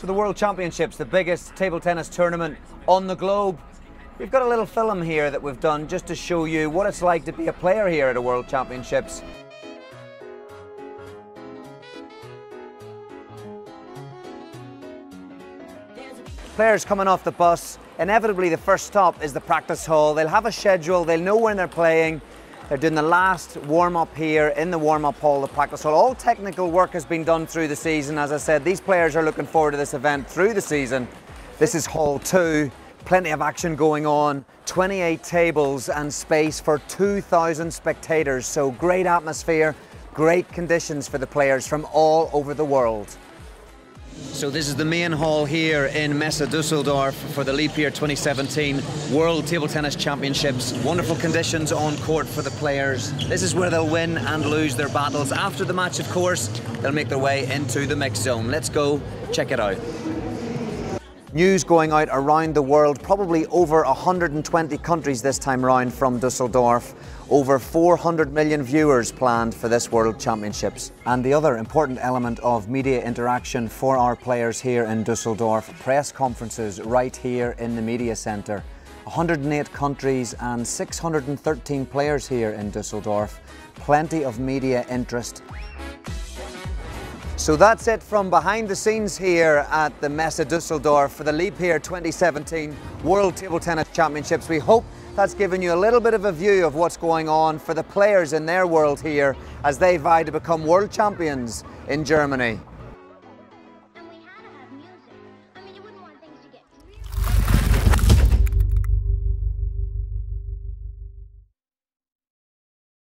for the World Championships, the biggest table tennis tournament on the globe. We've got a little film here that we've done just to show you what it's like to be a player here at a World Championships. Players coming off the bus, inevitably the first stop is the practice hall. They'll have a schedule, they'll know when they're playing. They're doing the last warm up here in the warm up hall, the practice hall. All technical work has been done through the season. As I said, these players are looking forward to this event through the season. This is hall two, plenty of action going on, 28 tables and space for 2,000 spectators. So great atmosphere, great conditions for the players from all over the world. So this is the main hall here in Messe Dusseldorf for the Liebherr 2017 World Table Tennis Championships. Wonderful conditions on court for the players. This is where they'll win and lose their battles. After the match, of course, they'll make their way into the mixed zone. Let's go check it out. News going out around the world, probably over 120 countries this time round from Dusseldorf. Over 400 million viewers planned for this World Championships. And the other important element of media interaction for our players here in Dusseldorf, press conferences right here in the media centre. 108 countries and 613 players here in Dusseldorf. Plenty of media interest so that's it from behind the scenes here at the Messe Dusseldorf for the Liebherr 2017 World Table Tennis Championships. We hope that's given you a little bit of a view of what's going on for the players in their world here as they vie to become world champions in Germany.